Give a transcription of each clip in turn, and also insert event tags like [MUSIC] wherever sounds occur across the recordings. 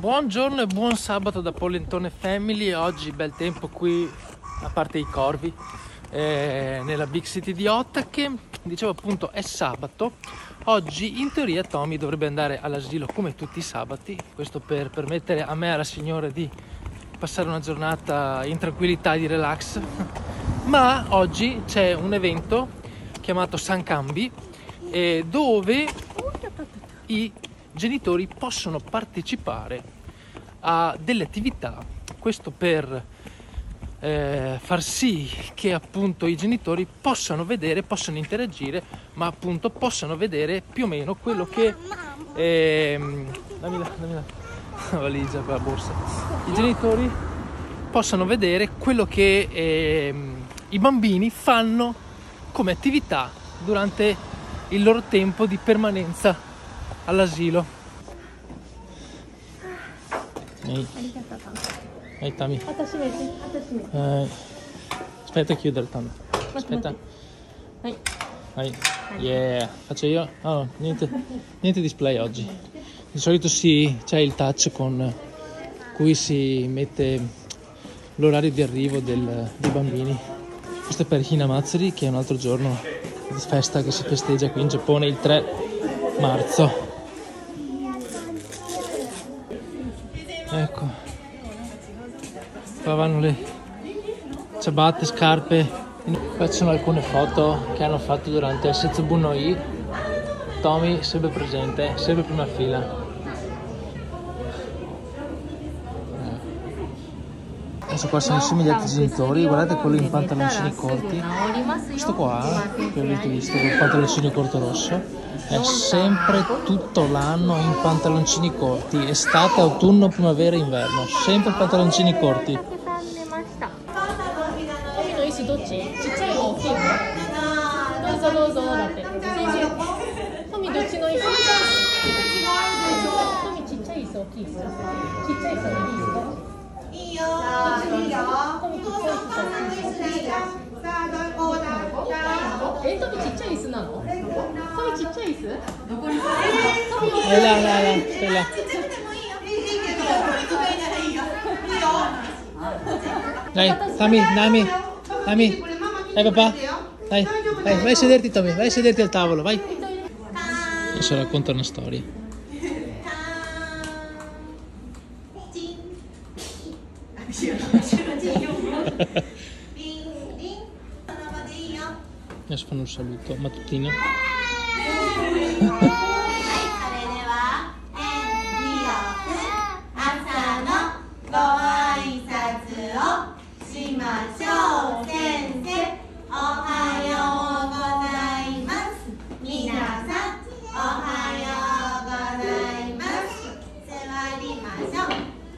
Buongiorno e buon sabato da Polentone Family. Oggi bel tempo qui, a parte i corvi, eh, nella big city di Ottake. Dicevo appunto è sabato. Oggi in teoria Tommy dovrebbe andare all'asilo come tutti i sabati. Questo per permettere a me e alla signora di passare una giornata in tranquillità e di relax. [LAUGHS] Ma oggi c'è un evento chiamato San Cambi eh, dove i genitori possono partecipare a delle attività, questo per eh, far sì che appunto i genitori possano vedere, possano interagire, ma appunto possano vedere più o meno quello che... Eh, dammi la, dammi la, [LAUGHS] valigia la borsa. I genitori possano vedere quello che eh, i bambini fanno come attività durante il loro tempo di permanenza all'asilo. Ehi. Ehi Tami. Eh, aspetta a chiudere Tami. Aspetta. Vai. Yeah. Faccio io? Oh, niente, niente display oggi. Di solito si, c'è il touch con cui si mette l'orario di arrivo del, dei bambini. Questo è per Hinamatsuri che è un altro giorno di festa che si festeggia qui in Giappone il 3 marzo. Ecco. Qua vanno le ciabatte, scarpe. Qua ci sono alcune foto che hanno fatto durante il Setsubuno I. Tommy sempre presente, sempre prima fila adesso qua sono simili agli altri genitori guardate quello in pantaloncini corti. Questo qua che ho visto con pantaloncini corto rosso è sempre tutto l'anno in pantaloncini corti, estate, autunno, primavera, inverno, sempre pantaloncini corti. どっちちっちゃいの大きいのどうぞどうぞだってトミどっちの椅子トミちっちゃい椅子大きい椅子ちっちゃい椅子でいいですかいいよいいよトミちっちゃい椅子大きい椅子え、トミちっちゃい椅子なのトミちっちゃい椅子どこに座るのトミはいららら、それらDai, Tami, Nami, Tami, dai papà, dai, dai, vai a sederti Tommy, vai a sederti al tavolo, vai. Adesso racconta una storia. Adesso fanno un saluto mattutino.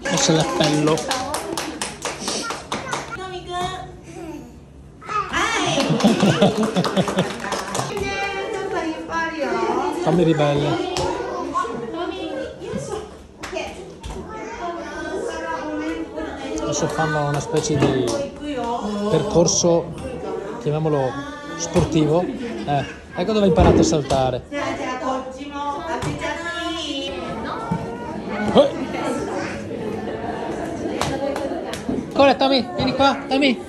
Questo è l'appello. Fammi ribelle. Adesso fanno una specie di percorso, chiamiamolo sportivo. Eh, ecco dove hai imparato a saltare. Ancora Tommy, vieni qua, Tommy,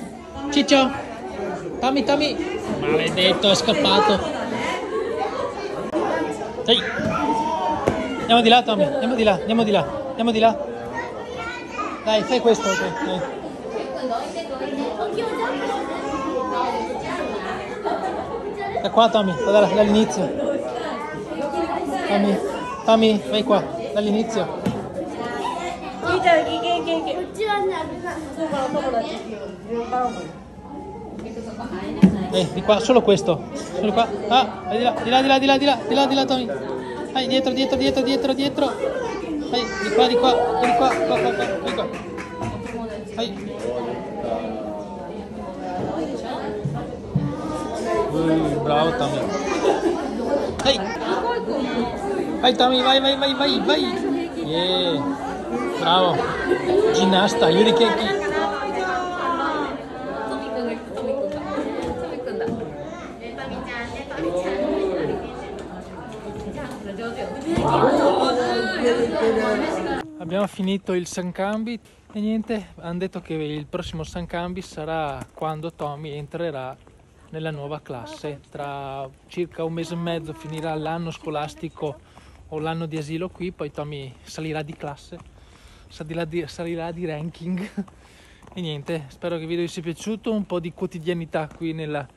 Ciccio. Tommy, Tommy! Maledetto, è scappato! Dai! Andiamo di là, Tommy, andiamo di là, andiamo di là, andiamo di là. Dai, fai questo, ok. Dai. Da qua, Tommy, dall'inizio. Tommy, Tommy, vai qua, dall'inizio. Eh, di qua, solo questo. Solo qua. Ah, di là, di là, di là, di là, di là, di là, di là, Tommy. Vai, dietro, dietro, dietro, dietro, dietro. Vai, di qua, di qua, di qua, qua, qua, qua, di qua. Vai. Uh, bravo Tommy. Vai. Vai Tommy, vai, vai, vai, vai, vai. Yeah. Bravo. Ginnasta, Yuri Keki. Abbiamo finito il Sancambi e niente, hanno detto che il prossimo Sancambi sarà quando Tommy entrerà nella nuova classe. Tra circa un mese e mezzo finirà l'anno scolastico o l'anno di asilo qui, poi Tommy salirà di classe, salirà di, salirà di ranking. E niente, spero che il video vi sia piaciuto, un po' di quotidianità qui nella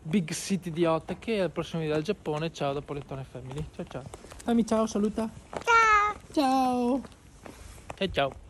big city di Otake. Al prossimo video dal Giappone, ciao da Polettone Family. Ciao ciao. Fammi ciao, saluta. Ciao. Ciao. Ciao ciao.